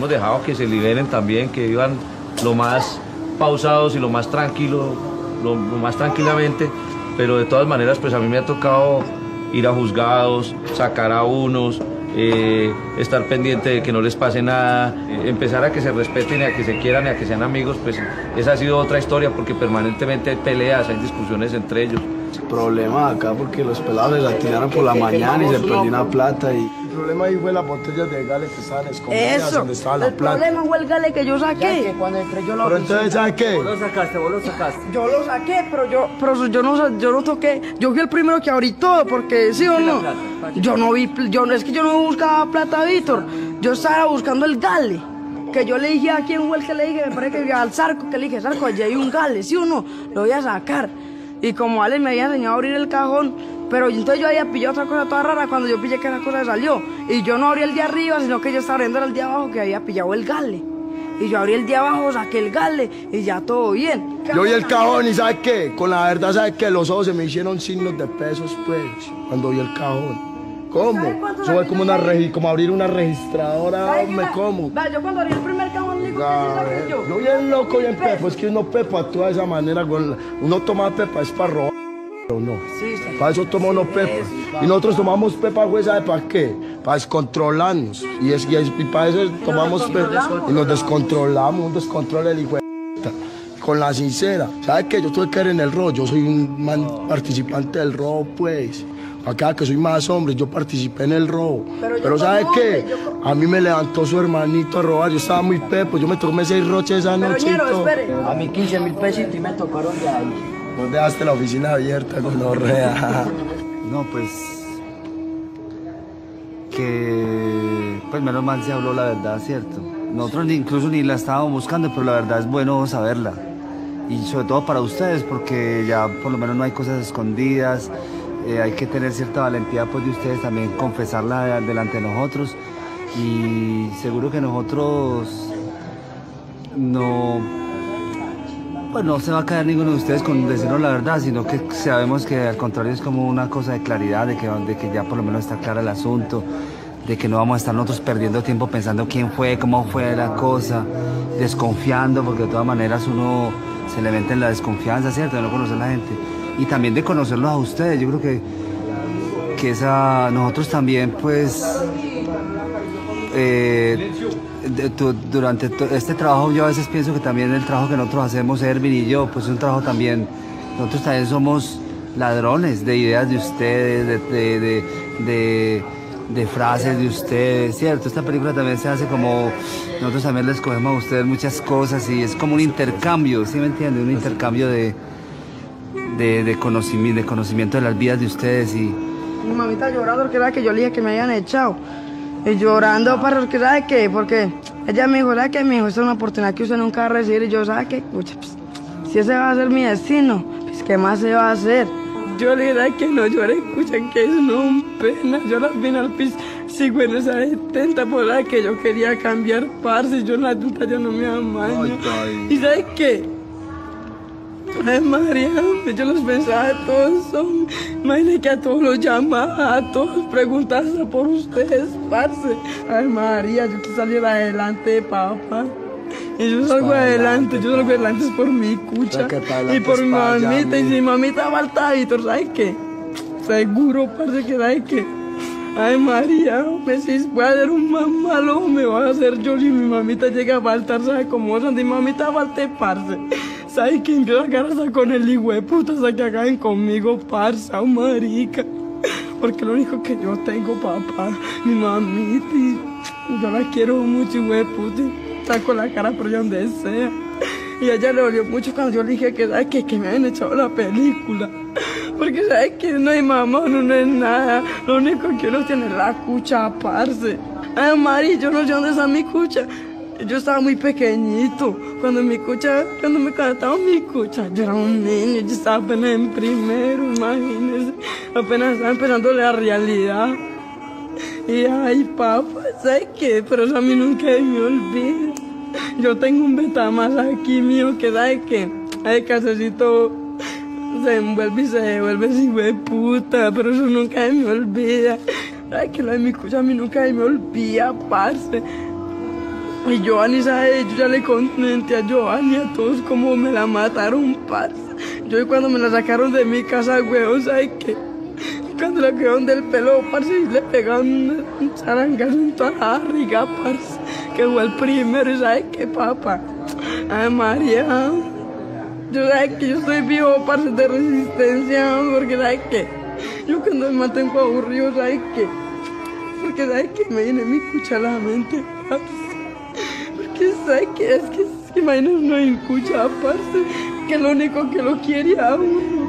Hemos dejado que se liberen también, que vivan lo más pausados y lo más tranquilo, lo, más tranquilamente, pero de todas maneras pues a mí me ha tocado ir a juzgados, sacar a unos, eh, estar pendiente de que no les pase nada, empezar a que se respeten y a que se quieran y a que sean amigos, pues esa ha sido otra historia porque permanentemente hay peleas, hay discusiones entre ellos. Problema acá porque los pelados les atinaron por la mañana y se perdió una plata y... El problema ahí fue las botellas de gale que estaban escondidas Eso, donde estaba la el plata. problema fue el gale que yo saqué. que cuando entré yo lo Pero entonces, ¿sabes qué? Vos lo sacaste, vos lo sacaste. Yo lo saqué, pero yo, pero yo no, yo no toqué. Yo fui el primero que abrí todo, porque sí o no. plata. Yo no vi, yo es que yo no buscaba plata, Víctor. Yo estaba buscando el gale. Que yo le dije a quién fue el que le dije, me parece que iba al Zarco, que le dije, Zarco, allí hay un gale, ¿sí o no? Lo voy a sacar. Y como Ale me había enseñado a abrir el cajón, pero entonces yo había pillado otra cosa toda rara cuando yo pillé que esa cosa salió. Y yo no abrí el de arriba, sino que yo estaba abriendo el de abajo que había pillado el gale. Y yo abrí el de abajo, saqué el gale y ya todo bien. Yo vi el cajón y ¿sabes qué? Con la verdad, ¿sabes qué? Los ojos se me hicieron signos de pesos, pues, cuando vi el cajón. ¿Cómo? ¿Sabe cuántos Eso fue como, una regi- como abrir una registradora, ¿Sabe qué hombre, me- ¿cómo? Va, yo cuando abrí el primer cajón, le digo saqué yo. Yo bien loco, bien pepo. Es que uno pepa actúa de esa manera. Uno toma pepa es para robar. Pero no. Sí, sí. Para eso toma uno pepa. Y nosotros tomamos pepa, güey, ¿sabe para qué? Para descontrolarnos. Y, es, y, es- y para eso tomamos pepa. Y nos descontrolamos, un descontrol del hijo de puta. Con la sincera. ¿Sabe qué? Yo tuve que ver en el robo. Yo soy un man participante del robo, pues. Acá que soy más hombre, yo participé en el robo. Pero Pero, ¿sabe qué? yo A mí me levantó su hermanito a robar. Yo estaba muy pepo. Yo me tomé seis roches esa Pero noche. ñero, todo. espere. A mí 15 mil pesitos y me tocaron de ahí. Vos dejaste la oficina abierta con orrea. No, pues. Que. Pues menos mal se habló la verdad, ¿cierto? Nosotros incluso ni la estábamos buscando, pero la verdad es bueno saberla. Y sobre todo para ustedes, porque ya por lo menos no hay cosas escondidas. eh, hay que tener cierta valentía pues de ustedes también confesarla delante de nosotros. Y seguro que nosotros no pues no se va a caer ninguno de ustedes con decirnos la verdad, sino que sabemos que al contrario es como una cosa de claridad, de que, ya por lo menos está claro el asunto, de que no vamos a estar nosotros perdiendo tiempo pensando quién fue, cómo fue la cosa, desconfiando, porque de todas maneras uno se le mete en la desconfianza, ¿cierto? De no conocer a la gente. Y también de conocerlos a ustedes, yo creo que, que esa, nosotros también pues eh, de- tu- durante este trabajo yo a veces pienso que también el trabajo que nosotros hacemos, Ervin y yo, pues es un trabajo también, nosotros también somos ladrones de ideas de ustedes, de, de, de, frases de ustedes, ¿cierto? Esta película también se hace como, nosotros también les cogemos a ustedes muchas cosas y es como un intercambio, ¿sí me entiende? Un intercambio de, de, conocimiento, de conocimiento de las vidas de ustedes y... Mi mamita llorando porque era que yo le dije que me habían echado. Y llorando para que sabe qué, porque ella me dijo, ¿sabe qué? Me dijo, esta es una oportunidad que usted nunca va a recibir. Y yo, ¿sabe qué? Pucha, pues, si ese va a ser mi destino, pues ¿qué más se va a hacer? Yo le dije que no llore, escuchan que es no pena. Yo al final pues, sigo en esa detenta por la que yo quería cambiar parce. Yo en la tuta yo no me amaño. Ay, ay. ¿Y sabe qué? Ay, María, yo los pensaba a todos son. Imagínate que a todos los llamaba, a todos preguntaba por ustedes, parce. Ay, María, yo quiero salir adelante, papá. Y yo salgo adelante, yo salgo adelante es por mi cucha. Y por mi mamita, y si mi mamita falta, Víctor, ¿sabes qué? Seguro, parce, que ¿sabes qué? Ay, María, me si voy a ser un más malo, me voy a hacer yo si mi mamita llega a faltar, ¿sabes cómo es? Mi mamita falte, parce. ¿Sabes quién quiero agarrar con el hijo de puta? ¿Sabes que acaben conmigo? Oh, marica. Porque lo único que yo tengo, papá, mi mamita, yo la quiero mucho, hijo de puta. con la cara por donde sea. Y a ella le dolió mucho cuando yo le dije que, ¿sabes qué? Que me habían echado la película. Porque, ¿sabes que No hay mamá, no, no es nada. Lo único que uno tiene es la cucha, parce. Ay, Mari, yo no sé dónde está mi cucha. Yo estaba muy pequeñito. Cuando mi cucha, cuando me cantaba mi cucha, yo era un niño, yo estaba apenas en primero, imagínese. Apenas estaba empezando la realidad. Y ay, papá, ¿sabes qué? Pero eso a mí nunca me olvida. Yo tengo un Betamax aquí mío que, ¿sabes qué? Ay, casecito se envuelve y se devuelve hijo de puta, pero eso nunca me olvida. Ay, que lo de mi cucha a mí nunca me olvida, parce. Y Giovanni sabe, yo ya le comenté a Giovanni a todos cómo me la mataron, parce. Yo cuando me la sacaron de mi casa, weón, ¿sabe qué? Cuando la quedaron del pelo, parce, y le pegaron un, zarangazo en toda la barriga, parce. Que fue el primero, y ¿sabe qué, papá? Ay, María. Yo sabe que yo soy vivo, parce, de resistencia, porque ¿sabe qué? Yo cuando me mantengo aburrido, ¿sabe qué? Porque ¿sabe qué? Me viene mi cucha la mente, parce. Es que, es que imagínate uno en cucha, parce, que lo único que lo quiere a uno.